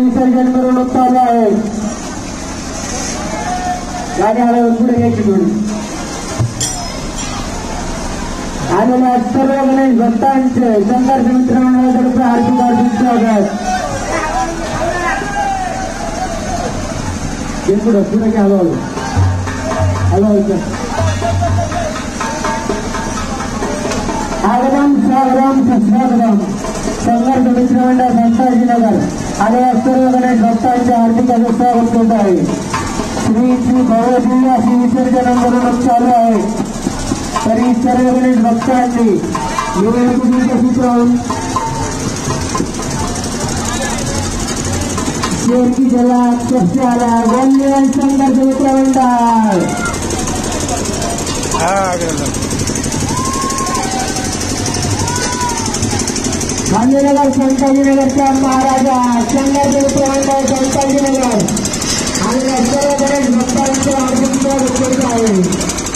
विसर्जन मिरवणूक चालू आहे गाडी हळूहळू पुढे घ्यायची थोडी आलेल्या सर्व गणेश भक्तांचे संघर्ष मित्र मंडळातर्फे हार्दिक हार्दिक स्वागत हे पुढं पुढे घ्या हळूहळू हळूहळू आगमन स्वागतम सुस्वागतम संघर्ष मित्र मंडळ आणि आलेल्या सर्व गणेश भक्तांचे हार्दिक असे स्वागत करत आहे. श्री श्री भगवती अशी विसर्जन मिरवणूक चालू आहे. तरी सर्व गणेश भक्तांनी निवडणुकीत उपस्थित शेरकी जला कसे आला वन्य संघर्ष मित्र गांधीनगर संताजीनगरच्या महाराजा संघर्ष मित्र मंडळ संताजीनगर. आणि सर्व गणेश भक्तांचं अभिनंदन स्वागत करत आहे.